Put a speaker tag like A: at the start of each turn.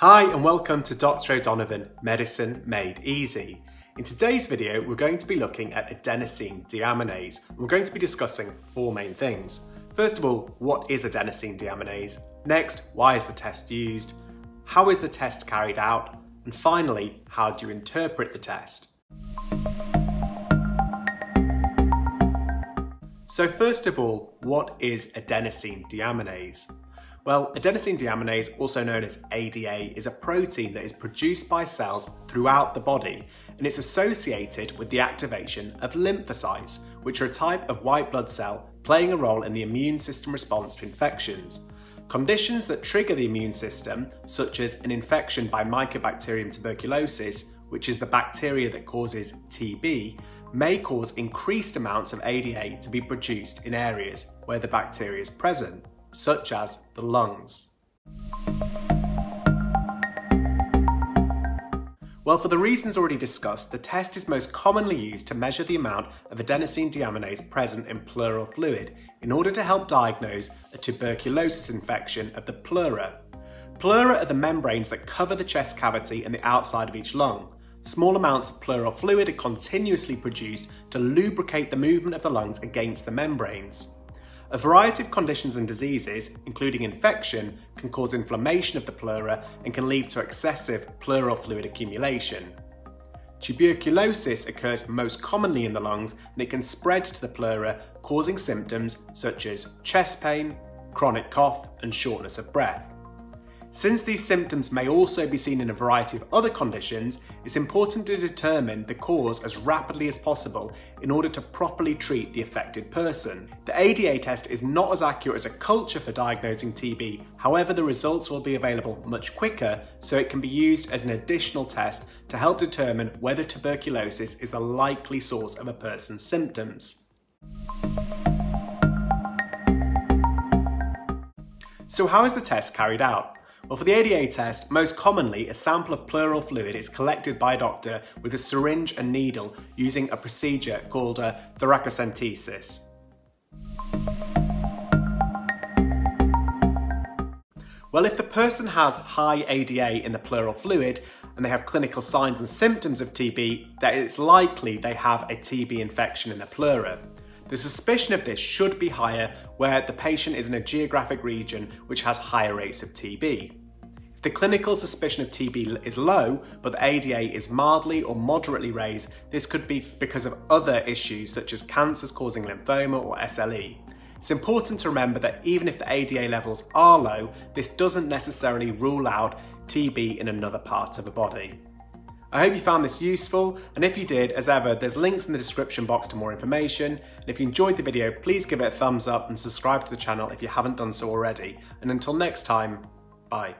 A: Hi and welcome to Dr. O'Donovan Medicine Made Easy. In today's video, we're going to be looking at adenosine deaminase. We're going to be discussing four main things. First of all, what is adenosine deaminase? Next, why is the test used? How is the test carried out? And finally, how do you interpret the test? So first of all, what is adenosine deaminase? Well, adenosine deaminase, also known as ADA, is a protein that is produced by cells throughout the body, and it's associated with the activation of lymphocytes, which are a type of white blood cell playing a role in the immune system response to infections. Conditions that trigger the immune system, such as an infection by Mycobacterium tuberculosis, which is the bacteria that causes TB, may cause increased amounts of ADA to be produced in areas where the bacteria is present, such as the lungs. Well, for the reasons already discussed, the test is most commonly used to measure the amount of adenosine deaminase present in pleural fluid in order to help diagnose a tuberculosis infection of the pleura. Pleura are the membranes that cover the chest cavity and the outside of each lung. Small amounts of pleural fluid are continuously produced to lubricate the movement of the lungs against the membranes. A variety of conditions and diseases, including infection, can cause inflammation of the pleura and can lead to excessive pleural fluid accumulation. Tuberculosis occurs most commonly in the lungs and it can spread to the pleura, causing symptoms such as chest pain, chronic cough, and shortness of breath. Since these symptoms may also be seen in a variety of other conditions, it's important to determine the cause as rapidly as possible in order to properly treat the affected person. The ADA test is not as accurate as a culture for diagnosing TB, however the results will be available much quicker so it can be used as an additional test to help determine whether tuberculosis is the likely source of a person's symptoms. So how is the test carried out? Well, for the ADA test, most commonly a sample of pleural fluid is collected by a doctor with a syringe and needle using a procedure called uh, a thoracentesis. Well, if the person has high ADA in the pleural fluid and they have clinical signs and symptoms of TB, then it's likely they have a TB infection in the pleura. The suspicion of this should be higher where the patient is in a geographic region which has higher rates of TB. If the clinical suspicion of TB is low, but the ADA is mildly or moderately raised, this could be because of other issues such as cancers causing lymphoma or SLE. It's important to remember that even if the ADA levels are low, this doesn't necessarily rule out TB in another part of the body. I hope you found this useful, and if you did, as ever, there's links in the description box to more information. And if you enjoyed the video, please give it a thumbs up and subscribe to the channel if you haven't done so already. And until next time, bye.